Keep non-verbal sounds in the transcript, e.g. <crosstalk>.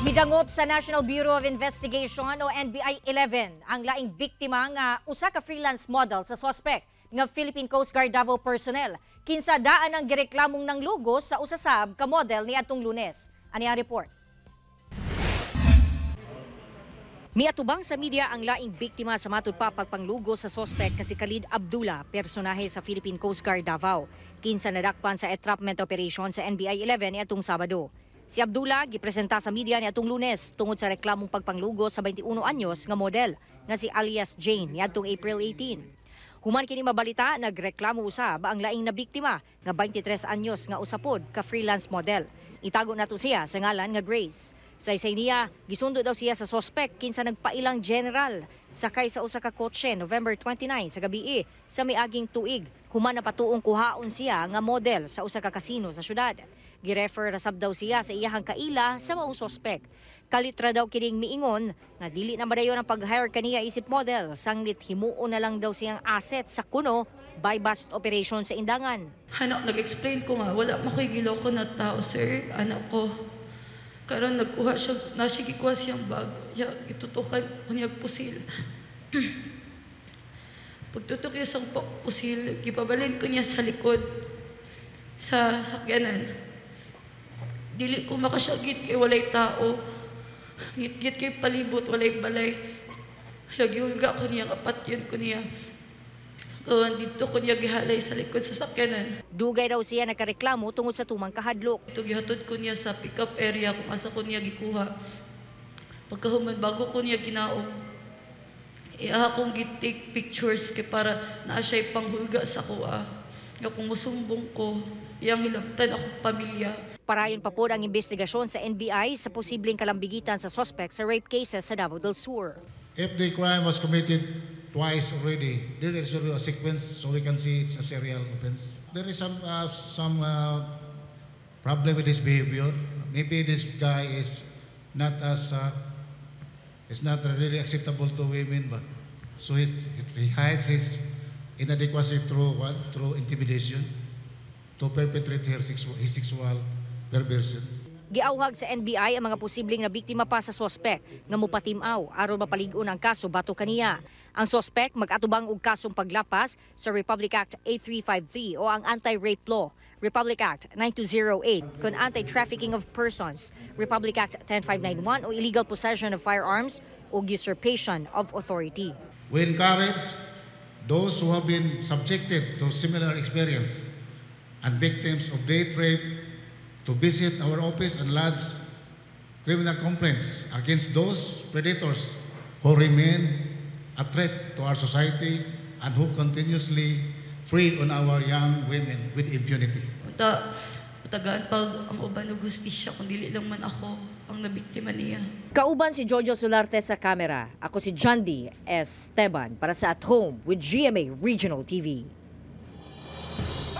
Midangop sa National Bureau of Investigation o NBI 11 ang laing biktima nga usa ka freelance model sa suspect nga Philippine Coast Guard Davao personnel. Kinsa daan ang gireklamong ng lugos sa usasab ka model ni atong Lunes. Ani ang report. Miatubang sa media ang laing biktima sa matud pa pagpanglugo sa sospek kasi Khalid Abdullah, personahe sa Philippine Coast Guard Davao. Kinsa nadakpan sa entrapment operation sa NBI 11 ni atong Sabado. Si Abdullah gipresenta sa media ni atong Lunes tungod sa reklamong pagpanglugo sa 21 anyos nga model nga si alias Jane niadtong April 18. Human kini mabalita nagreklamo usab ang laing na biktima nga 23 anyos nga usapod ka freelance model. Itago nato siya sa ngalan nga Grace. Sa isay niya, gisundo daw siya sa sospek kinsa nagpailang general sakay sa usa ka kotse November 29 sa gabi sa miaging tuig human na patuong kuhaon siya nga model sa usa ka kasino sa syudad. Girefer rasab daw siya sa iyahang kaila sa maong sospek. Kalitra daw kining miingon nga dili na madayon ang pag-hire kaniya isip model sanglit himuon na lang daw siyang asset sa kuno by bust operation sa indangan. Anak, nag-explain ko nga, wala mo ko'y giloko na tao, sir. Anak ko. Karon nagkuha siya, nasi gikuha siyang bag. Ya, itutukan ko niya pusil. <clears throat> Pagtutok niya sa pusil, gipabalin ko niya sa likod sa sakyanan. Dili ko makasyagit kay walay tao. Ngit-ngit kay palibot, walay balay. Yagyulga ko niya, kapat yun ko niya. Kawan dito ko niya gihalay sa likod sa sakyanan. Dugay daw siya nagkareklamo tungod sa tumang kahadlok. Ito gihatod ko niya sa pick-up area kung asa ko niya gikuha. Pagkahuman, bago ko niya ginaong, iya akong gitik pictures kay para naa siya'y panghulga sa kuha. Nga kung musumbong ko, iyang hilabtan akong pamilya. Parayon pa po ang investigasyon sa NBI sa posibleng kalambigitan sa suspect sa rape cases sa Davao del Sur. If the crime was committed twice already, there is a sequence so we can see it's a serial offense. There is some uh, some uh, problem with his behavior. Maybe this guy is not as uh, is not really acceptable to women, but so he, he hides his inadequacy through what? Through intimidation to perpetrate her sexual, his sexual perversion. Giawhag sa NBI ang mga posibleng na biktima pa sa sospek nga mupatimaw aron mapalig-on ang kaso bato kaniya. Ang sospek mag-atubang og kasong paglapas sa Republic Act 8353 o ang Anti-Rape Law, Republic Act 9208 kun Anti-Trafficking of Persons, Republic Act 10591 o illegal possession of firearms o usurpation of authority. We encourage those who have been subjected to similar experience and victims of date rape to visit our office and lodge criminal complaints against those predators who remain a threat to our society and who continuously prey on our young women with impunity. Punta, putagaan pag ang uban ng hustisya kung dili lang man ako ang nabiktima niya. Kauban si Jojo Solarte sa kamera. Ako si John D. Esteban para sa At Home with GMA Regional TV.